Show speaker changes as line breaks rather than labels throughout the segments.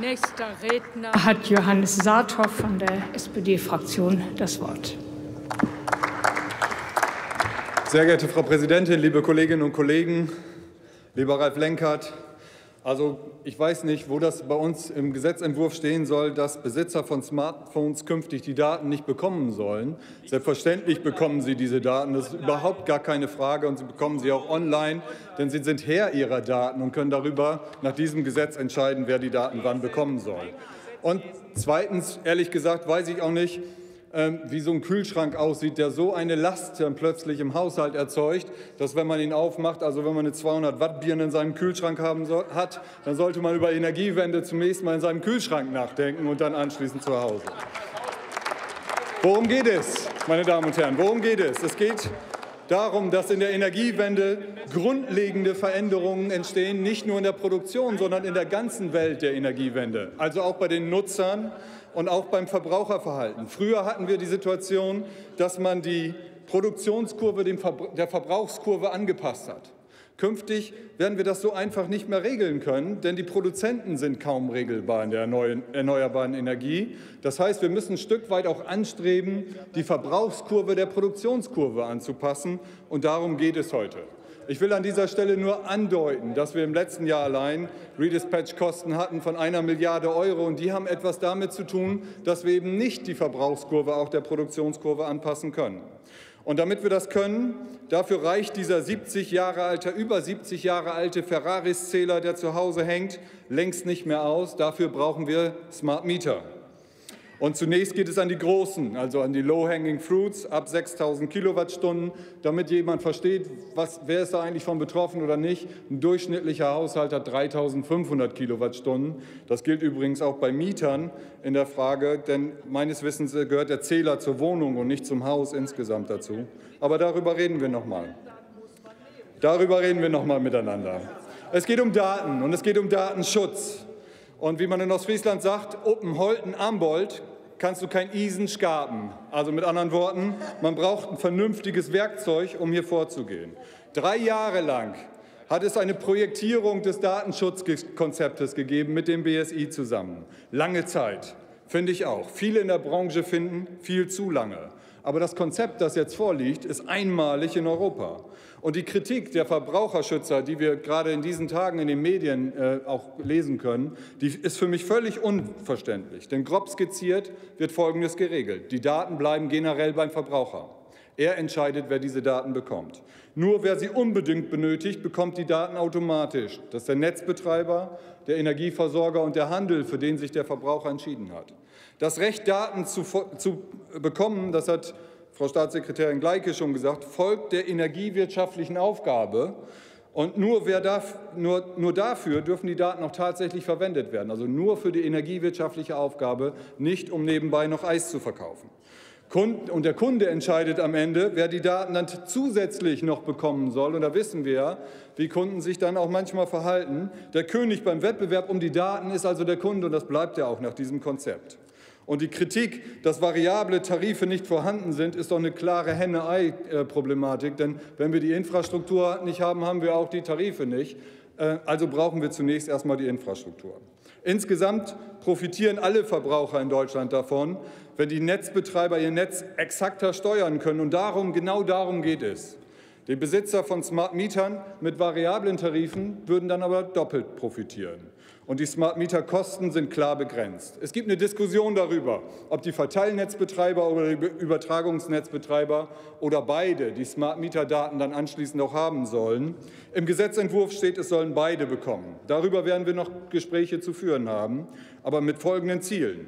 Nächster Redner hat Johannes Saathoff von der SPD-Fraktion das Wort.
Sehr geehrte Frau Präsidentin, liebe Kolleginnen und Kollegen, lieber Ralf Lenkert, also ich weiß nicht, wo das bei uns im Gesetzentwurf stehen soll, dass Besitzer von Smartphones künftig die Daten nicht bekommen sollen. Selbstverständlich bekommen sie diese Daten, das ist überhaupt gar keine Frage, und sie bekommen sie auch online, denn sie sind Herr ihrer Daten und können darüber nach diesem Gesetz entscheiden, wer die Daten wann bekommen soll. Und zweitens, ehrlich gesagt, weiß ich auch nicht, wie so ein Kühlschrank aussieht, der so eine Last dann plötzlich im Haushalt erzeugt, dass wenn man ihn aufmacht, also wenn man eine 200 Watt Birne in seinem Kühlschrank haben so, hat, dann sollte man über Energiewende zunächst mal in seinem Kühlschrank nachdenken und dann anschließend zu Hause. Worum geht es, meine Damen und Herren? Worum geht es? Es geht darum, dass in der Energiewende grundlegende Veränderungen entstehen, nicht nur in der Produktion, sondern in der ganzen Welt der Energiewende, also auch bei den Nutzern und auch beim Verbraucherverhalten. Früher hatten wir die Situation, dass man die Produktionskurve der Verbrauchskurve angepasst hat. Künftig werden wir das so einfach nicht mehr regeln können, denn die Produzenten sind kaum regelbar in der erneuerbaren Energie. Das heißt, wir müssen ein Stück weit auch anstreben, die Verbrauchskurve der Produktionskurve anzupassen. Und darum geht es heute. Ich will an dieser Stelle nur andeuten, dass wir im letzten Jahr allein Redispatch-Kosten hatten von einer Milliarde Euro. Und die haben etwas damit zu tun, dass wir eben nicht die Verbrauchskurve auch der Produktionskurve anpassen können. Und damit wir das können, dafür reicht dieser 70 Jahre alte, über 70 Jahre alte Ferraris-Zähler, der zu Hause hängt, längst nicht mehr aus. Dafür brauchen wir Smart Meter. Und zunächst geht es an die Großen, also an die Low-Hanging Fruits ab 6.000 Kilowattstunden, damit jemand versteht, was, wer ist da eigentlich von betroffen oder nicht. Ein durchschnittlicher Haushalt hat 3.500 Kilowattstunden. Das gilt übrigens auch bei Mietern in der Frage, denn meines Wissens gehört der Zähler zur Wohnung und nicht zum Haus insgesamt dazu. Aber darüber reden wir noch mal. Darüber reden wir noch mal miteinander. Es geht um Daten und es geht um Datenschutz. Und wie man in Ostfriesland sagt, Open Holten Ambold kannst du kein Isen schaben. Also mit anderen Worten, man braucht ein vernünftiges Werkzeug, um hier vorzugehen. Drei Jahre lang hat es eine Projektierung des Datenschutzkonzeptes gegeben mit dem BSI zusammen. Lange Zeit, finde ich auch. Viele in der Branche finden viel zu lange. Aber das Konzept, das jetzt vorliegt, ist einmalig in Europa. Und die Kritik der Verbraucherschützer, die wir gerade in diesen Tagen in den Medien äh, auch lesen können, die ist für mich völlig unverständlich. Denn grob skizziert wird Folgendes geregelt. Die Daten bleiben generell beim Verbraucher. Er entscheidet, wer diese Daten bekommt. Nur wer sie unbedingt benötigt, bekommt die Daten automatisch. Das ist der Netzbetreiber, der Energieversorger und der Handel, für den sich der Verbraucher entschieden hat. Das Recht, Daten zu, zu bekommen, das hat Frau Staatssekretärin Gleike schon gesagt, folgt der energiewirtschaftlichen Aufgabe. Und nur, darf, nur, nur, dafür dürfen die Daten auch tatsächlich verwendet werden. Also nur für die energiewirtschaftliche Aufgabe, nicht um nebenbei noch Eis zu verkaufen. Und der Kunde entscheidet am Ende, wer die Daten dann zusätzlich noch bekommen soll. Und da wissen wir ja, wie Kunden sich dann auch manchmal verhalten. Der König beim Wettbewerb um die Daten ist also der Kunde und das bleibt ja auch nach diesem Konzept. Und die Kritik, dass variable Tarife nicht vorhanden sind, ist doch eine klare Henne-Ei-Problematik. Denn wenn wir die Infrastruktur nicht haben, haben wir auch die Tarife nicht. Äh, also brauchen wir zunächst erstmal die Infrastruktur. Insgesamt profitieren alle Verbraucher in Deutschland davon, wenn die Netzbetreiber ihr Netz exakter steuern können. Und darum, genau darum geht es. Die Besitzer von Smart Mietern mit variablen Tarifen würden dann aber doppelt profitieren und die Smart Meter Kosten sind klar begrenzt. Es gibt eine Diskussion darüber, ob die Verteilnetzbetreiber oder die Übertragungsnetzbetreiber oder beide die Smart Meter Daten dann anschließend auch haben sollen. Im Gesetzentwurf steht, es sollen beide bekommen. Darüber werden wir noch Gespräche zu führen haben, aber mit folgenden Zielen.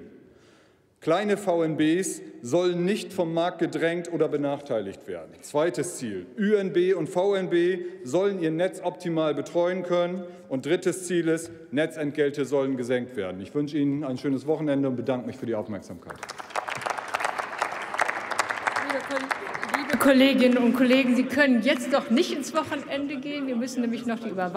Kleine VNBs sollen nicht vom Markt gedrängt oder benachteiligt werden. Zweites Ziel. ÜNB und VNB sollen ihr Netz optimal betreuen können. Und drittes Ziel ist, Netzentgelte sollen gesenkt werden. Ich wünsche Ihnen ein schönes Wochenende und bedanke mich für die Aufmerksamkeit.
Liebe Kolleginnen und Kollegen, Sie können jetzt doch nicht ins Wochenende gehen. Wir müssen nämlich noch die Überwachung